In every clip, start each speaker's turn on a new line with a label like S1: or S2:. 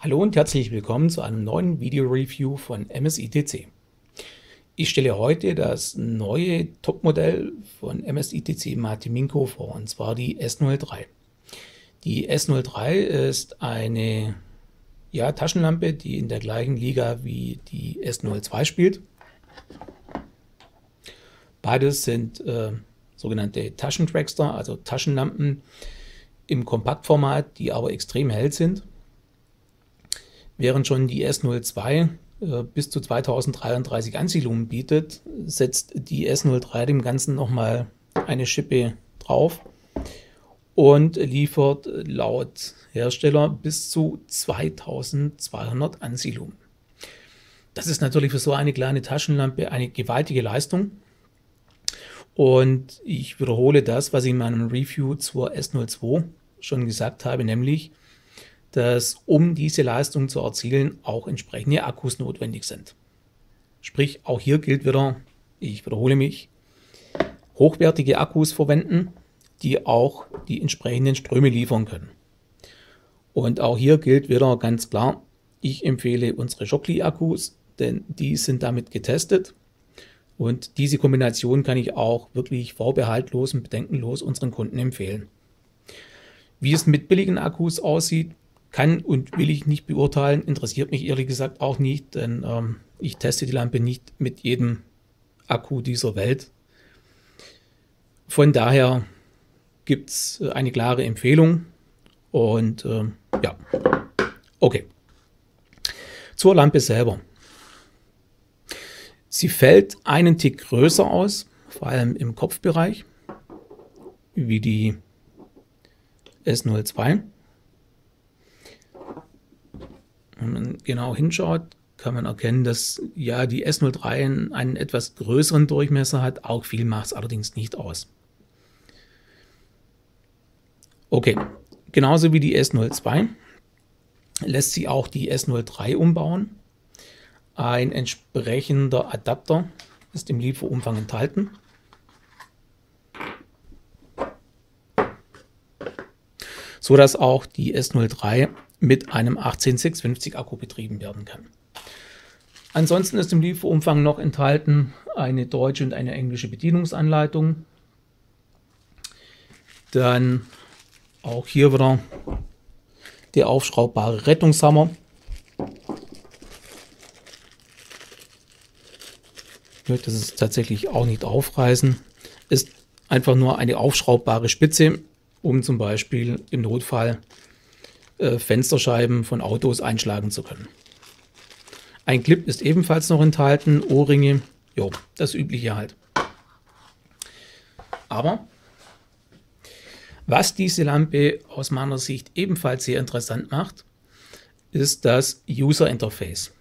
S1: Hallo und herzlich willkommen zu einem neuen Video-Review von MSITC. Ich stelle heute das neue Topmodell von MSITC Matiminco vor, und zwar die S03. Die S03 ist eine ja, Taschenlampe, die in der gleichen Liga wie die S02 spielt. Beides sind äh, sogenannte Taschentrackster, also Taschenlampen im Kompaktformat, die aber extrem hell sind Während schon die S02 äh, bis zu 2033 Ansiedlungen bietet, setzt die S03 dem Ganzen nochmal eine Schippe drauf und liefert laut Hersteller bis zu 2200 Ansiedlungen. Das ist natürlich für so eine kleine Taschenlampe eine gewaltige Leistung. Und ich wiederhole das, was ich in meinem Review zur S02 schon gesagt habe, nämlich dass um diese Leistung zu erzielen auch entsprechende Akkus notwendig sind. Sprich, auch hier gilt wieder, ich wiederhole mich, hochwertige Akkus verwenden, die auch die entsprechenden Ströme liefern können. Und auch hier gilt wieder ganz klar, ich empfehle unsere Schockli-Akkus, denn die sind damit getestet. Und diese Kombination kann ich auch wirklich vorbehaltlos und bedenkenlos unseren Kunden empfehlen. Wie es mit billigen Akkus aussieht, kann und will ich nicht beurteilen, interessiert mich ehrlich gesagt auch nicht, denn ähm, ich teste die Lampe nicht mit jedem Akku dieser Welt. Von daher gibt es äh, eine klare Empfehlung und äh, ja, okay. Zur Lampe selber. Sie fällt einen Tick größer aus, vor allem im Kopfbereich, wie die S02. Wenn man genau hinschaut, kann man erkennen, dass ja die S03 einen etwas größeren Durchmesser hat. Auch viel macht es allerdings nicht aus. Okay, genauso wie die S02 lässt sich auch die S03 umbauen. Ein entsprechender Adapter ist im Lieferumfang enthalten. so dass auch die S03 mit einem 18650 Akku betrieben werden kann. Ansonsten ist im Lieferumfang noch enthalten eine deutsche und eine englische Bedienungsanleitung. Dann auch hier wieder der aufschraubbare Rettungshammer. Das ist tatsächlich auch nicht aufreißen. Ist einfach nur eine aufschraubbare Spitze, um zum Beispiel im Notfall äh, Fensterscheiben von Autos einschlagen zu können. Ein Clip ist ebenfalls noch enthalten, Ohrringe, jo, das übliche halt. Aber was diese Lampe aus meiner Sicht ebenfalls sehr interessant macht, ist das User Interface.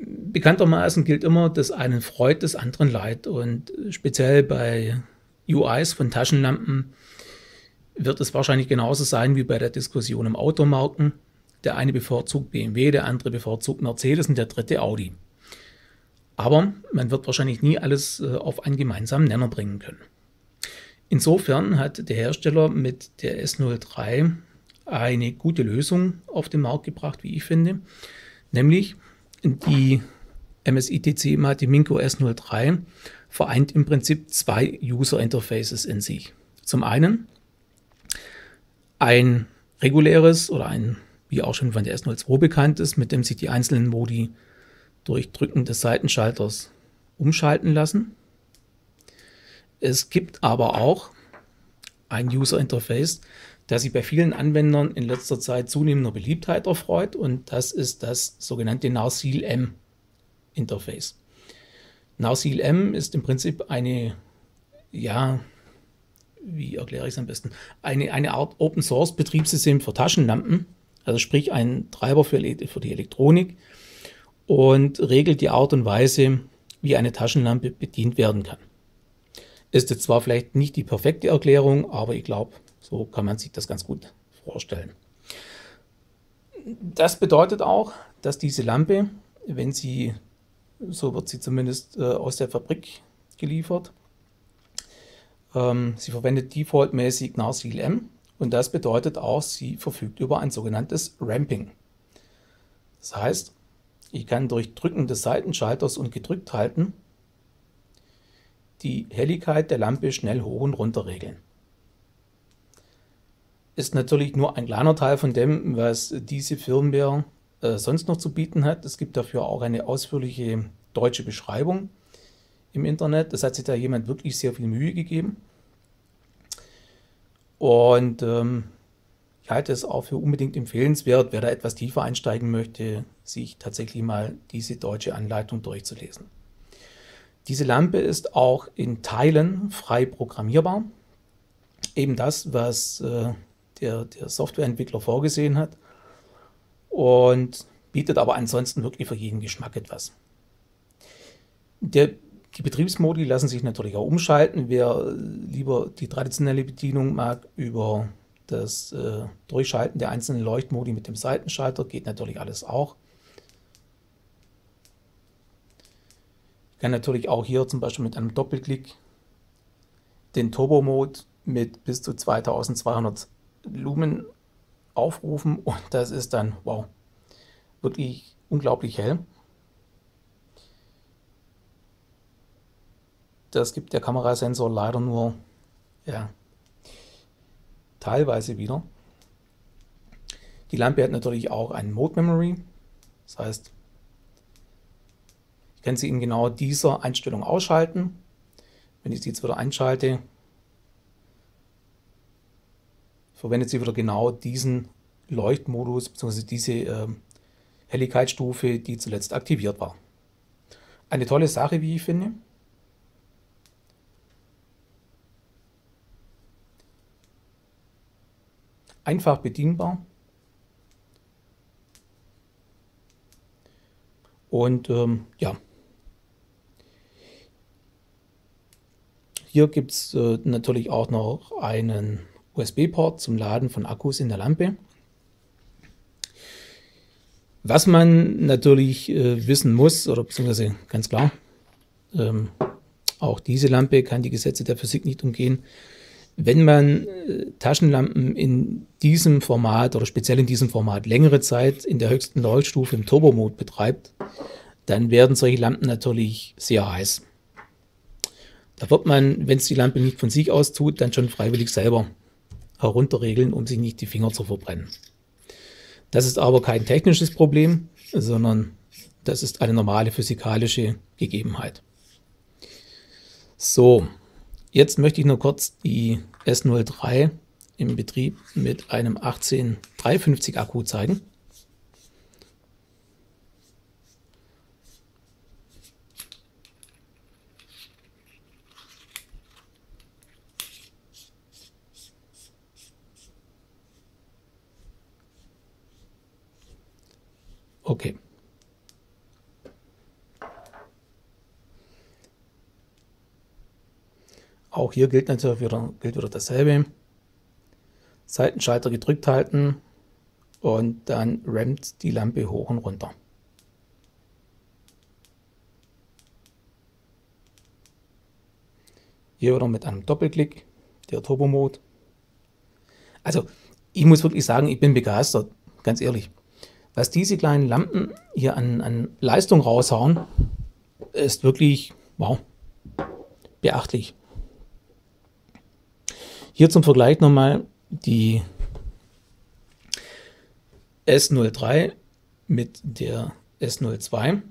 S1: Bekanntermaßen gilt immer, dass einen freut, des anderen leid. Und speziell bei UIs von Taschenlampen wird es wahrscheinlich genauso sein wie bei der Diskussion im Automarken. Der eine bevorzugt BMW, der andere bevorzugt Mercedes und der dritte Audi. Aber man wird wahrscheinlich nie alles äh, auf einen gemeinsamen Nenner bringen können. Insofern hat der Hersteller mit der S03 eine gute Lösung auf den Markt gebracht, wie ich finde, nämlich die MSITC Matiminco S03 vereint im Prinzip zwei User Interfaces in sich. Zum einen ein reguläres oder ein, wie auch schon von der S02 bekannt ist, mit dem sich die einzelnen Modi durch Drücken des Seitenschalters umschalten lassen. Es gibt aber auch ein User Interface, das sich bei vielen Anwendern in letzter Zeit zunehmender Beliebtheit erfreut und das ist das sogenannte Narsil M Interface. Narsil M ist im Prinzip eine ja, wie erkläre ich es am besten, eine, eine Art Open Source Betriebssystem für Taschenlampen, also sprich ein Treiber für, für die Elektronik und regelt die Art und Weise, wie eine Taschenlampe bedient werden kann. Ist jetzt zwar vielleicht nicht die perfekte Erklärung, aber ich glaube, so kann man sich das ganz gut vorstellen. Das bedeutet auch, dass diese Lampe, wenn sie, so wird sie zumindest äh, aus der Fabrik geliefert, ähm, sie verwendet defaultmäßig Narsil M Und das bedeutet auch, sie verfügt über ein sogenanntes Ramping. Das heißt, ich kann durch Drücken des Seitenschalters und gedrückt halten die Helligkeit der Lampe schnell hoch und runter regeln. Ist natürlich nur ein kleiner Teil von dem, was diese Firmware äh, sonst noch zu bieten hat. Es gibt dafür auch eine ausführliche deutsche Beschreibung im Internet. Das hat sich da jemand wirklich sehr viel Mühe gegeben. Und ähm, ich halte es auch für unbedingt empfehlenswert, wer da etwas tiefer einsteigen möchte, sich tatsächlich mal diese deutsche Anleitung durchzulesen. Diese Lampe ist auch in Teilen frei programmierbar. Eben das, was äh, der, der Softwareentwickler vorgesehen hat. Und bietet aber ansonsten wirklich für jeden Geschmack etwas. Der, die Betriebsmodi lassen sich natürlich auch umschalten. Wer lieber die traditionelle Bedienung mag über das äh, Durchschalten der einzelnen Leuchtmodi mit dem Seitenschalter, geht natürlich alles auch. Ich kann natürlich auch hier zum Beispiel mit einem Doppelklick den Turbo-Mode mit bis zu 2200 Lumen aufrufen und das ist dann, wow, wirklich unglaublich hell. Das gibt der Kamerasensor leider nur ja, teilweise wieder. Die Lampe hat natürlich auch ein Mode Memory. Das heißt, ich kann sie in genau dieser Einstellung ausschalten. Wenn ich sie jetzt wieder einschalte, verwendet sie wieder genau diesen Leuchtmodus bzw. diese äh, Helligkeitsstufe, die zuletzt aktiviert war. Eine tolle Sache, wie ich finde. Einfach bedienbar. Und ähm, ja, hier gibt es äh, natürlich auch noch einen USB-Port zum Laden von Akkus in der Lampe. Was man natürlich äh, wissen muss, oder beziehungsweise ganz klar, ähm, auch diese Lampe kann die Gesetze der Physik nicht umgehen. Wenn man äh, Taschenlampen in diesem Format oder speziell in diesem Format längere Zeit in der höchsten Leuchtstufe im Turbo-Mode betreibt, dann werden solche Lampen natürlich sehr heiß. Da wird man, wenn es die Lampe nicht von sich aus tut, dann schon freiwillig selber herunterregeln, um sich nicht die Finger zu verbrennen. Das ist aber kein technisches Problem, sondern das ist eine normale physikalische Gegebenheit. So, jetzt möchte ich nur kurz die S03 im Betrieb mit einem 18350 Akku zeigen. Okay. Auch hier gilt natürlich wieder, gilt wieder dasselbe. Seitenschalter gedrückt halten und dann rammt die Lampe hoch und runter. Hier wieder mit einem Doppelklick der Turbo-Mode. Also ich muss wirklich sagen, ich bin begeistert, ganz ehrlich. Was diese kleinen Lampen hier an, an Leistung raushauen, ist wirklich, wow, beachtlich. Hier zum Vergleich nochmal die S03 mit der S02.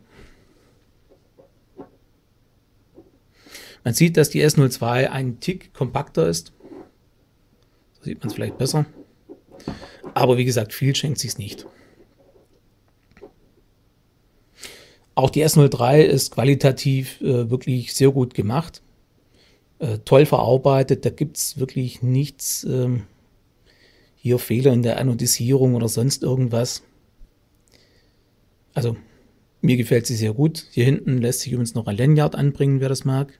S1: Man sieht, dass die S02 ein Tick kompakter ist. So sieht man es vielleicht besser. Aber wie gesagt, viel schenkt sich nicht. Auch die S03 ist qualitativ äh, wirklich sehr gut gemacht, äh, toll verarbeitet. Da gibt es wirklich nichts, ähm, hier Fehler in der Anodisierung oder sonst irgendwas. Also mir gefällt sie sehr gut. Hier hinten lässt sich übrigens noch ein Lanyard anbringen, wer das mag.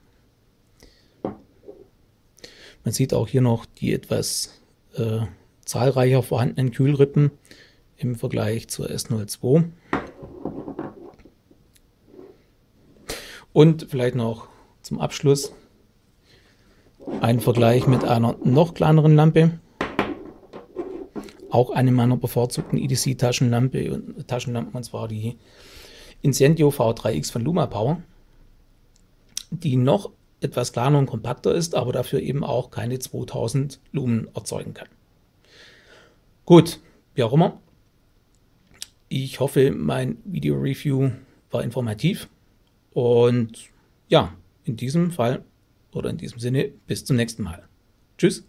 S1: Man sieht auch hier noch die etwas äh, zahlreicher vorhandenen Kühlrippen im Vergleich zur S02. Und vielleicht noch zum Abschluss ein Vergleich mit einer noch kleineren Lampe. auch eine meiner bevorzugten EDC-Taschenlampe und Taschenlampen, und zwar die Incendio V3X von Luma Power, die noch etwas kleiner und kompakter ist, aber dafür eben auch keine 2000 Lumen erzeugen kann. Gut, wie auch immer. Ich hoffe, mein Video-Review war informativ und ja, in diesem Fall oder in diesem Sinne bis zum nächsten Mal. Tschüss.